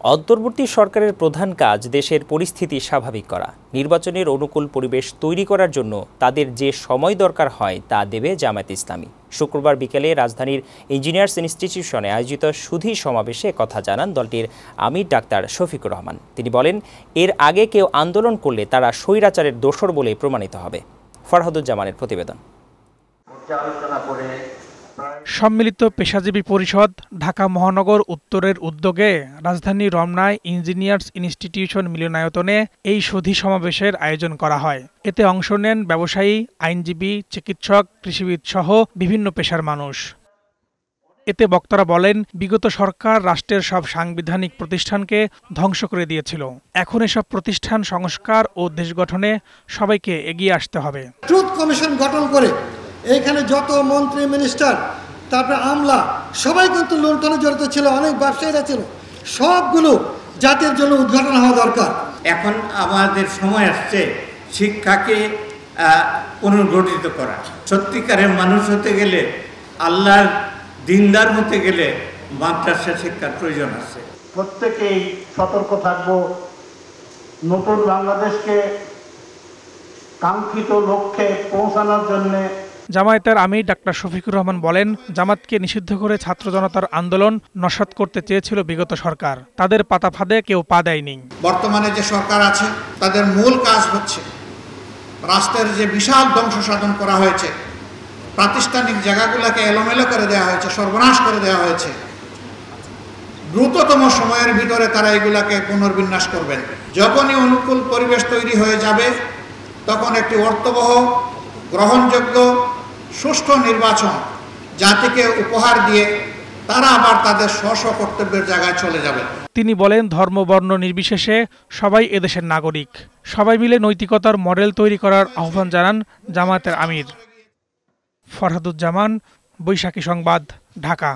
অন্তর্বর্তী সরকারের প্রধান কাজ দেশের পরিস্থিতি স্বাভাবিক করা। নির্বাচনের অনুকূল পরিবেশ তৈরি করার জন্য তাদের যে সময় দরকার হয় তা দেবে জামায়াত ইসলামী। শুক্রবার বিকেলে রাজধানীর ইঞ্জিনিয়ার্স ইনস্টিটিউশনে আয়োজিত সুধী সমাবেশে কথা জানান দলটির আমির ডাক্তার শফিকুর রহমান। তিনি বলেন, এর আগে কেউ আন্দোলন করলে তারা স্বৈরাচারের দোষর বলে প্রমাণিত হবে। ফরহাদুজ্জামানের প্রতিবেদন। সম্মিলিত পেশাজীবী পরিষদ ঢাকা মহানগর উত্তরের উদ্যোগে রাজধানী রমনায় ইঞ্জিনিয়ার্স ইনস্টিটিউশন মিলনায়তনে এই সুধী সমাবেশের আয়োজন করা হয়। এতে অংশ নেন ব্যবসায়ী, আইনজীবী, চিকিৎসক, কৃষিবিদ সহ বিভিন্ন পেশার মানুষ। এতে বক্তারা বলেন, বিগত সরকার রাষ্ট্রের সব সাংবিধানিক প্রতিষ্ঠানকে ধ্বংস করে দিয়েছিল। এখন এসব প্রতিষ্ঠান সংস্কার ও দেশ গঠনে সবাইকে এগিয়ে আসতে হবে। ট্রুথ কমিশন গঠন করে এইখানে যত মন্ত্রী, মিনিস্টার তারপরে আমলা সবাই কিন্তু লুণ্ঠনে জড়িত ছিল অনেক ব্যবসায়ীরা ছিল। সবগুলো জাতির জন্য উদ্ঘাটন হওয়া দরকার। এখন আমাদের সময় আসছে শিক্ষাকে পুনর্গঠিত করা। সত্যিকারের মানুষ হতে গেলে আল্লাহর দিনদার হতে গেলে মাদ্রাসা শিক্ষার প্রয়োজন আছে। প্রত্যেকেই সতর্ক থাকব। নতুন বাংলাদেশকে কাঙ্ক্ষিত লক্ষ্যে পৌঁছানোর জন্যে জামায়াতের আমির ডাক্তার শফিকুর রহমান বলেন, জামাতকে নিষিদ্ধ করে ছাত্র জনতার আন্দোলন নস্যাৎ করতে চেয়েছিল বিগত সরকার। তাদের পাতা ফাঁদে কেউ পা দেয়নি। বর্তমানে যে সরকার আছে, তাদের মূল কাজ হচ্ছে রাষ্ট্রের যে বিশাল ধ্বংস সাধন করা হয়েছে, প্রাতিষ্ঠানিক জায়গাগুলোকে এলোমেলো করে দেওয়া হয়েছে, সর্বনাশ করে দেওয়া হয়েছে। দ্রুততম সময়ের ভিতরে তারা এগুলাকে পুনর্বিন্যাস করবেন। যখনই অনুকূল পরিবেশ তৈরি হয়ে যাবে, তখন একটি অর্থবহ, গ্রহণযোগ্য সুষ্ঠু নির্বাচন জাতিকে উপহার দিয়ে তারা আবার তাদের স্ব স্ব কর্তব্যের জায়গায় চলে যাবে। তিনি বলেন ধর্ম বর্ণ নির্বিশেষে সবাই এদেশের নাগরিক। সবাই মিলে নৈতিকতার মডেল তৈরি করার আহ্বান জানান জামায়াতের আমির। ফরহাদুজ্জামান, বৈশাখী সংবাদ, ঢাকা।